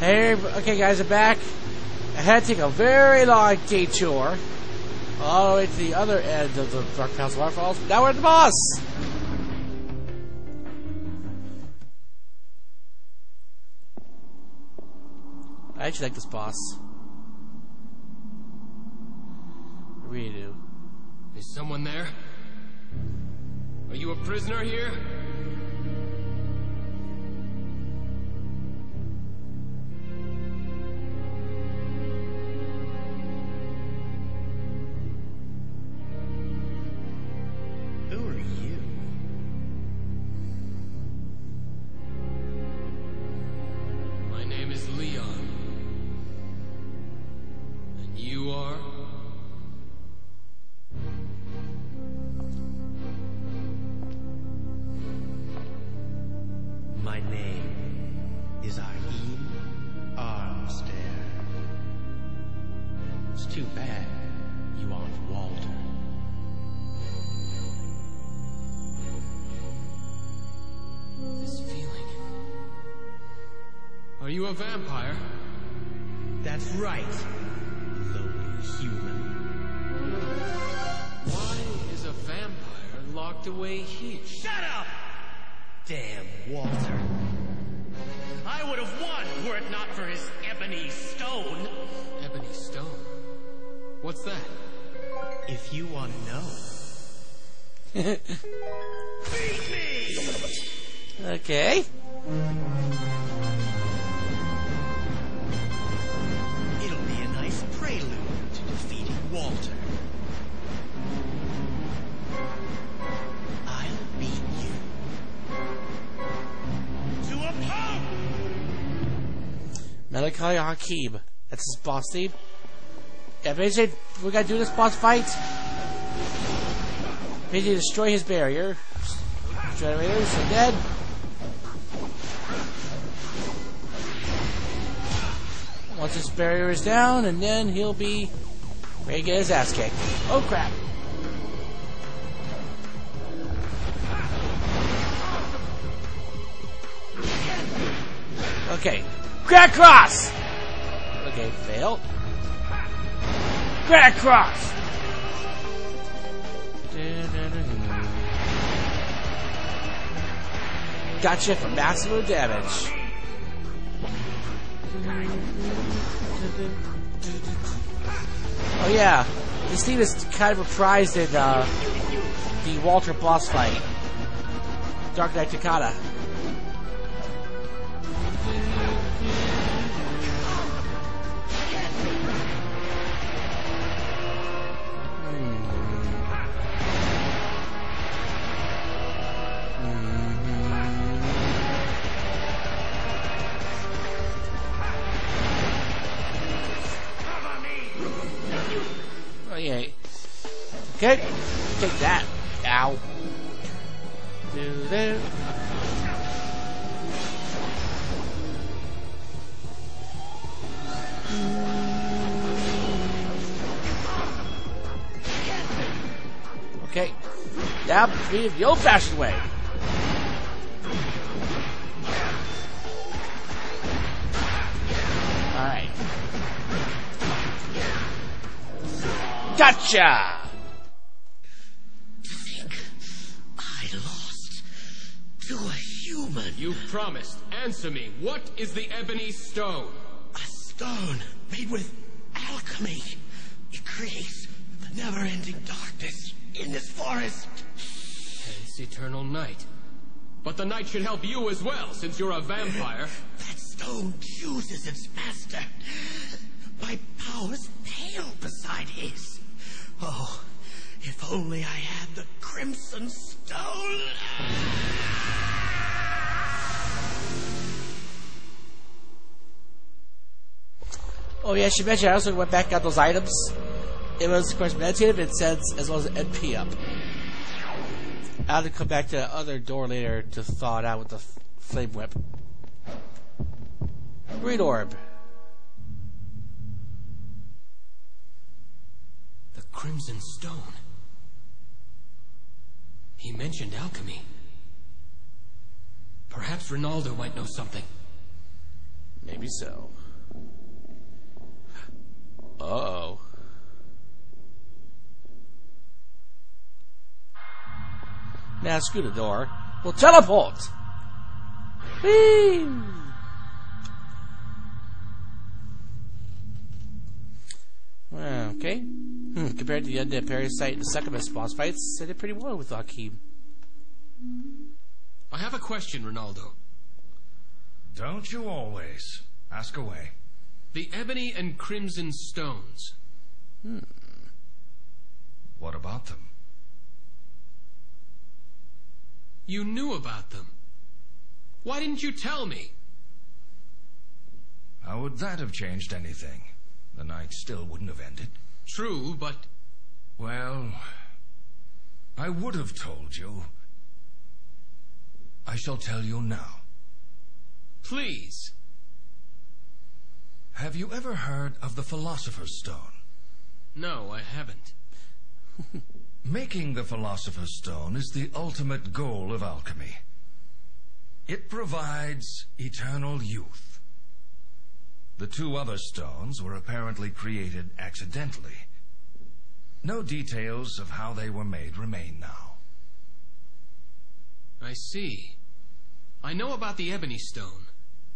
Hey, okay, guys, I'm back. I had to take a very long detour all the way to the other end of the Dark Palace Waterfalls. Now we're at the boss. I actually like this boss. I do. Is someone there? Are you a prisoner here? Walter. This feeling. Are you a vampire? That's right, lowly human. Why is a vampire locked away here? Shut up! Damn Walter. I would have won were it not for his ebony stone. Ebony stone. What's that? If you want to know. Okay. It'll be a nice prelude to defeating Walter. I'll beat you. To a pulp! Malachi Hakim. That's his boss name. Yeah, basically, we gotta do this boss fight. Basically, destroy his barrier. Generators, and then. Once his barrier is down, and then he'll be ready to get his ass kicked. Oh crap! Okay. Crack cross! Okay, fail. Crack cross! Gotcha for maximum damage. Oh yeah, this theme is kind of reprised in uh, the Walter boss fight. Dark Knight Takata. Oh yeah. Okay, take that. Ow. Do do. Okay. Now, be the old-fashioned way. Gotcha. I lost to a human. You promised. Answer me. What is the ebony stone? A stone made with alchemy. It creates the never-ending darkness in this forest. Hence eternal night. But the night should help you as well, since you're a vampire. That stone chooses its master. My powers pale beside his. Oh, if only I had the crimson stone. Oh yeah, she mentioned I also went back and got those items. It was of course meditative and sense as well as NP up. I had to come back to the other door later to thaw it out with the flame whip. Green orb. Crimson stone. He mentioned alchemy. Perhaps Rinaldo might know something. Maybe so. Uh oh. Now screw the door. We'll teleport. Whee! Okay. Hmm, compared to the Undead Parasite and the Succubus boss fights, they did pretty well with Akeem. I have a question, Rinaldo. Don't you always? Ask away. The ebony and crimson stones. Hmm. What about them? You knew about them. Why didn't you tell me? How would that have changed anything? The night still wouldn't have ended. True, but Well, I would have told you. I shall tell you now. please. Have you ever heard of the Philosopher's Stone? No, I haven't. Making the Philosopher's Stone is the ultimate goal of alchemy. It provides eternal youth. The two other stones were apparently created accidentally. No details of how they were made remain now. I see. I know about the ebony stone,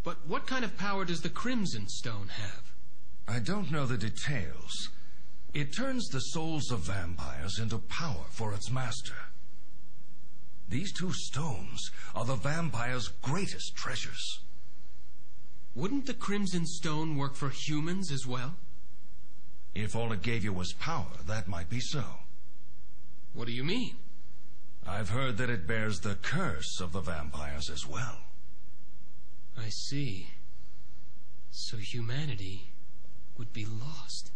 but what kind of power does the crimson stone have? I don't know the details. It turns the souls of vampires into power for its master. These two stones are the vampire's greatest treasures. Wouldn't the crimson stone work for humans as well? If all it gave you was power, that might be so. What do you mean? I've heard that it bears the curse of the vampires as well. I see. So humanity would be lost.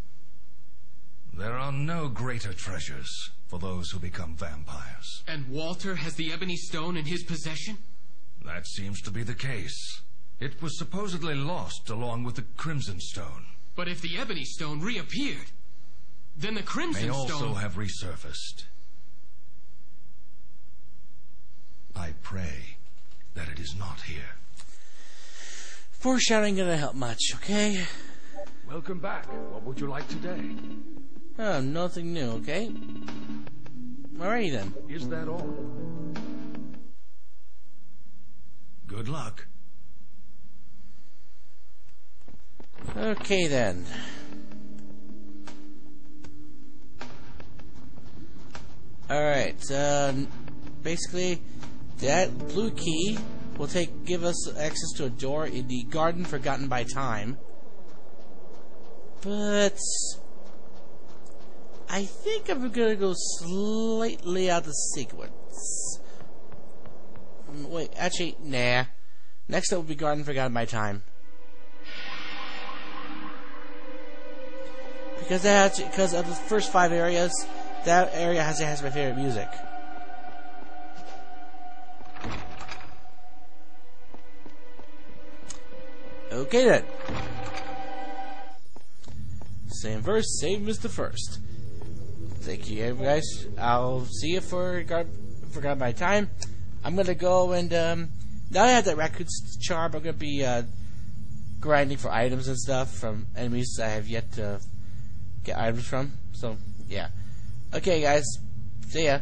There are no greater treasures for those who become vampires. And Walter has the ebony stone in his possession? That seems to be the case. It was supposedly lost along with the Crimson Stone. But if the ebony stone reappeared, then the crimson May also have resurfaced. I pray that it is not here. Foreshadowing gonna help much, okay? Welcome back. What would you like today? Oh, nothing new, okay? Alrighty then. Is that all? Good luck. Okay then. Alright, um, basically, that blue key will take give us access to a door in the garden forgotten by time. But I think I'm gonna go slightly out of sequence. Mm, Wait, actually, nah. Next up will be Garden Forgotten by Time. Because that because of the first five areas, that area has has my favorite music. Okay then. Same verse, same as the first. Thank you, guys. I'll see you for Forgot My Time. I'm gonna go and um, now I have that raccoon charm. I'm gonna be uh, grinding for items and stuff from enemies I have yet to get items from. So yeah. Okay, guys. See ya.